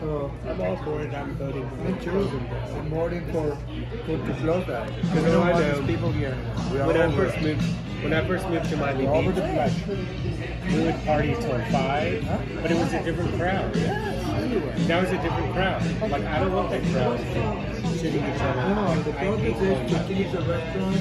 So I'm all for it. I'm voting for Me too. I'm voting for, for to close that. Because We I don't want know- these um, people here. We When I over first moved, when I first moved to Miami we over Beach, the flesh. we would party till five, Huh? but it was a different crowd. That was a different crowd. Like I don't want that crowd shitting each other. No, the problem hate is to the restaurant.